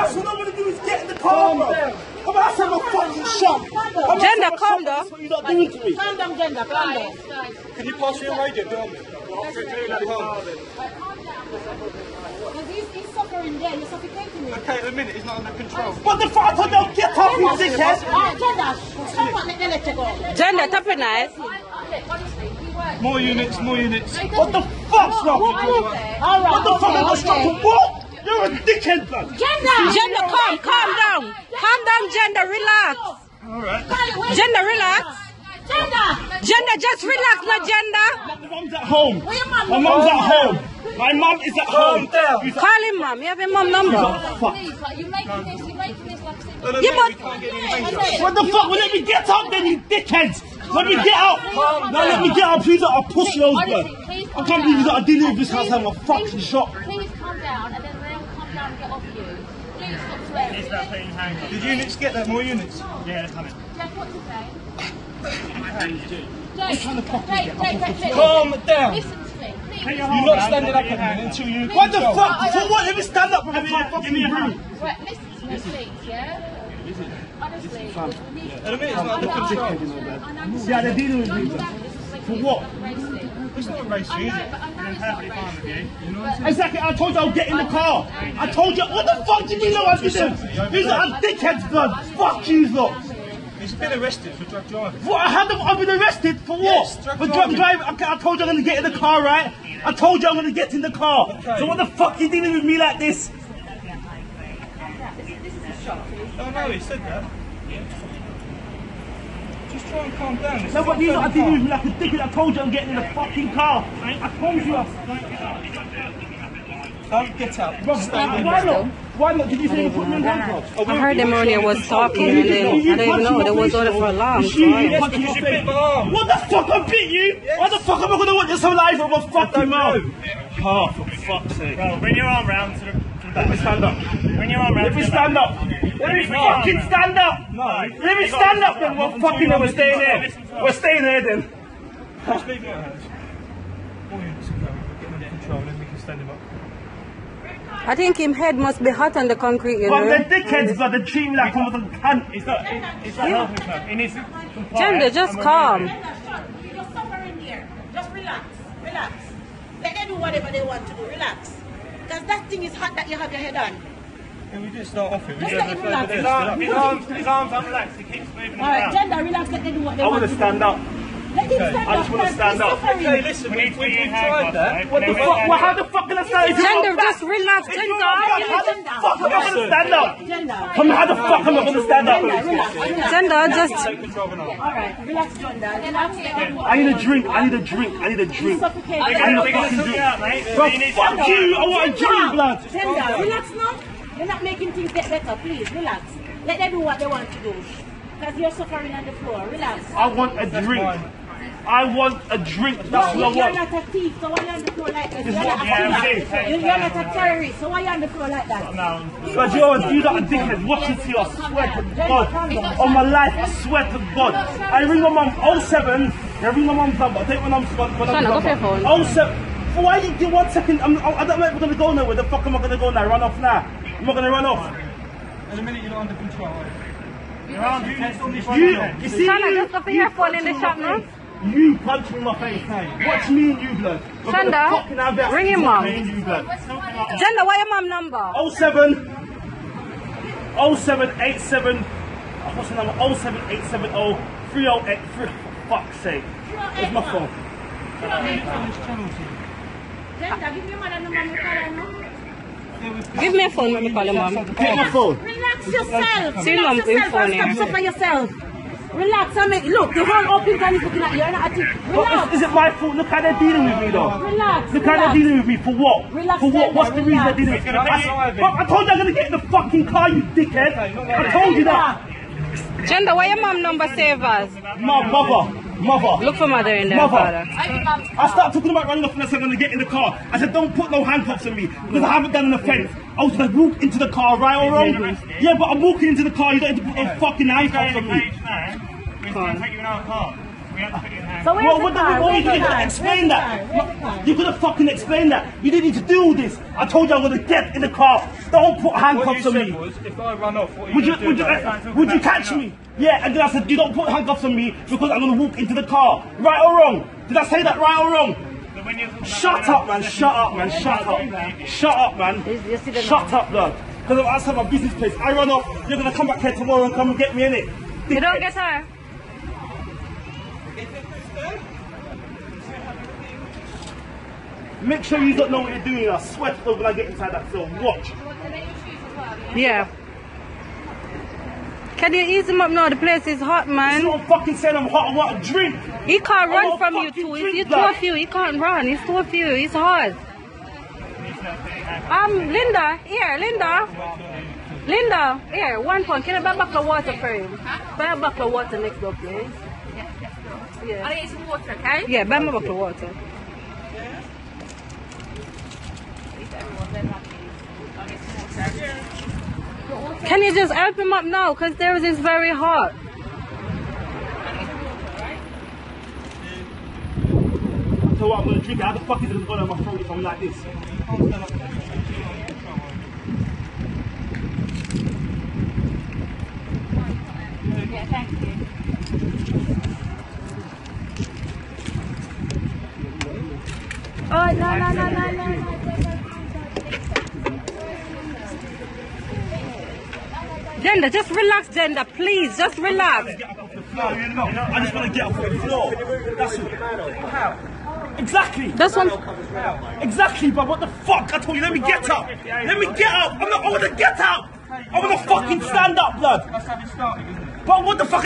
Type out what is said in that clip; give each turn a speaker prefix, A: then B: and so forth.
A: That's what I want to do is get in the car, bro. Come on, I said I'm fucking shot. I'm not
B: Gender,
A: saying I'm
B: calm down.
A: What you're not doing to me.
C: Calm down, gender, calm down.
D: Can you pass me your radio down?
C: Because he's, he's suffering there, you're suffocating him.
D: Okay, at the minute, he's not under control.
A: What the fuck? I told you, get off, you dickhead.
C: Alright, gender, come on, let me go.
B: Gender, top it nice.
D: More units, more units.
A: What the fuck's wrong with you?
C: Alright,
A: What the fuck am I
C: okay,
A: struck to what? You're a dickhead, blood.
C: Gender!
B: Gender, calm, calm down. Calm down, gender, relax.
D: Alright.
B: Gender, relax.
C: Gender!
B: Gender, just relax, no gender.
A: My mum's at home.
C: Where your mum?
A: My mum's at home. My mum is at home.
D: down.
B: Call him, mom. You have your mom number.
A: Fuck.
E: Please, like, you're making this, you're making this like a
D: At the
B: Yeah, but-
D: we can't get any danger.
A: What the fuck? Well, let me get up then, you dickheads. Let me get out. Now let me get out. Please, I'll push those, blood. I can't believe that I dealing with this house having a fucking shot.
E: Please calm down, and then they'll come down and get off you. Please stop swearing.
D: Did units get that? More units?
E: Jack, what's his name? Jake,
A: trying to fucking
E: Jake,
A: get
E: Jake, Jake, Jake.
D: Calm down.
E: Listen to me, please.
D: You're not standing up at me until you.
A: What the fuck? For what? Let me stand up. Let me fucking room.
E: Right, listen to me, please, yeah? Honestly, we need
D: At the it's not under control.
A: See how they're dealing with me. For what?
D: It's not racing, is it?
A: Exactly. I told you I'll get in the car. I told you. What the fuck did you know I did? These are dickheads, blood. Fuck you, lot.
D: He's been arrested for drug driving.
A: What? I had them. I've been arrested for what?
D: Yes, drug
A: for drug
D: driving.
A: Okay, I told you I'm gonna get in the car, right? I told you I'm gonna get in the car. So what the fuck are you dealing with me like this?
D: Oh no, he said that. Just try and calm down. It's
A: No, but
D: not
A: these are
D: very
A: dealing with like a dickhead. I told you I'm getting in the fucking car. I told you. I...
D: Don't get up. Stay
A: Why
D: there.
A: not? Why not? Did you say you put me in handcuffs?
B: I heard them earlier was talking and then I didn't even know they was on it for a long
A: Is she
B: time.
A: punching your
D: because you bit
A: face?
D: my arm.
A: What the fuck? I bit you? Why the fuck am I gonna want this whole life of a fucking mouth? Oh, for fuck's sake.
F: Well, bring your arm round to the, to the
A: Let me stand up.
F: Bring your arm round
A: Let me stand up. Let me fucking stand up.
F: No.
A: Let me stand up then. Well, fucking we're staying here. We're staying here then.
D: Just leave me hands. More units are coming. We're getting under control, then we can stand him up.
B: I think him head must be hot on the concrete, you
A: But
B: know.
A: the dickheads, but they treat me like I'm a cunt.
F: It's not, it's not helping, sir. He needs to comply.
B: Gender, just
F: and we're
B: calm.
C: You're suffering here. Just relax. Relax. Let them do whatever they want to do. Relax. Because that thing is hot that you have your head on.
D: Yeah, we just start off it. We
C: Just
D: did
C: let
D: have
C: him relax.
F: His, arm, his, arms, his arms unrelaxed. He keeps moving
C: Alright,
F: around.
C: gender, relax. Let them do what they
A: I
C: want
A: want
C: to
A: to stand up.
C: Let him stand
A: I just wanna stand up.
D: Okay, listen,
F: We
D: we,
F: need
D: we, we
F: in
D: tried that.
A: What the fuck? Well, how the fuck can I stand? If you
B: Gender, just relax,
A: If
B: gender.
A: How the fuck am I gonna stand up?
C: Gender.
A: Come on, how the fuck am I gonna stand up?
C: Relax. Relax.
B: Gender, just
D: Take control of an arm.
C: Alright, relax, gender. Relax. Let them do what
A: I need a drink. I need a drink. I need a drink. I
F: gonna,
A: need a fucking drink.
F: mate.
A: Bro, fuck you. I want a drink, blood.
C: Gender, relax now. You're not making things get better. Please, relax. Let them do what they want to do. Because you're suffering on the floor. Relax.
A: I want a drink.
D: Mine.
A: I want a drink. That's
C: No,
A: what I
C: you're
A: want.
C: not a thief, so why you on the floor like this? You're
A: what-
C: not a
F: yeah,
C: killer.
F: okay,
C: You're you're not a terrorist, so why you on the floor like that?
F: No.
A: But you're, you lot are dickheads. Watch this here. I swear to God. On my life, I swear to God. I ring my mum 07. I ring my mum's number. I take my mum's phone. my
B: Shana, go for your
A: number.
B: phone.
A: 07. Oh, why you give one second? I'm, I don't know if we're going to go nowhere. The fuck am I going to go now? Run off now. I'm not going to run off.
D: At the minute, you're not under control. are you?
F: Your arms are tense on this
A: You, you
F: one.
A: see
B: Shana,
A: you,
B: just go for
A: you
B: your phone
A: punch
B: in the
A: me
B: shop
A: my
B: now.
A: face. You punch me in my face. Watch me and you, blood. We're gonna
B: Shanda,
A: fucking have that
B: ring him
A: fuck
B: up.
A: Me in my face. Watch me and you, blood.
B: Gender, what your mom number?
A: 07 0787 uh, what's the number 07870 308 for fuck's sake where's my phone
C: Gender, give me your mother number, me call her now.
B: Give me a phone, let me call your mom.
A: take my phone
C: Relax yourself.
B: See,
C: Relax yourself
B: phone
C: and stop suffer yourself. Relax and make, look, the whole open time is looking at you. You're not a thief.
A: but is,
C: Relax.
A: is it my fault look how they're dealing with me though
C: Relax.
A: look how they're dealing with me for what
C: Relax,
A: for what what's the reason they're
C: relax.
A: dealing with me I,
D: be driving.
A: But I told you I'm gonna get in the fucking car you dickhead I told you that
B: Gender, why your mom number save us?
A: my mother mother
B: Look for mother in there,
A: Mother.
B: father.
A: I started talking about running off and I said I'm gonna get in the car. I said don't put no handcuffs on me because I haven't done an offence. I was gonna walk into the car, right or wrong? Yeah, but I'm walking into the car. You don't have to put no fucking handcuffs on me.
F: cage now. We're going to take you in our car. We We have to put it in hand.
B: So where's
A: Well,
B: the
A: what the
B: car?
A: what you
B: Where's the car?
A: have
C: Where's the car?
A: That. You could have fucking explained that. You didn't need to do all this. I told you I'm gonna get in the car. Don't put handcuffs on me.
D: was, if I run off, what you
A: Would you would you uh, would you catch me? Yeah, and then I said you don't put handcuffs on me because I'm gonna walk into the car. Right or wrong? Did I say that right or wrong?
F: So when you're talking about
A: Shut up, man. Shut up, man. Shut up. Shut up, man.
B: You- you see the
A: Shut up, blood. Because I'm outside my business place. I run off. You're gonna come back here tomorrow and come and get me in it.
B: You don't get her.
A: Make sure you don't know what you're doing. I sweat to God when I get inside that cell. Watch.
B: Yeah. Can you ease him up now? The place is hot,
A: You
B: man.
A: don't fucking say I'm hot. I want a drink.
B: He can't run from you
A: fucking
B: too.
A: drink,
B: He's too
A: blood.
B: few. He can't run. He's too few. He's hard. Um, Linda, here, Linda. Linda, here, one point. Can I buy a bottle of water for him? Buy a bottle of water next door, please. Yeah.
E: I'll get some water, okay?
B: Yeah, buy me a bottle of water. Can you just open him up now? Because there is very hot.
A: So what? I'm gonna drink it. How the fuck is it gonna go down my throat if I'm like this?
B: Oh, no, no, no, no, no. Gender, just relax, Gender, please. Just relax.
A: No, you're not. I just want to get off the floor. That's all. Exactly.
B: That's one.
A: Exactly, but what the fuck? I told you, let me get up. Let me get up. I'm not, I want to get up. I want to fucking stand up, blood.
D: That's how it started, isn't it?
A: But what the fuck?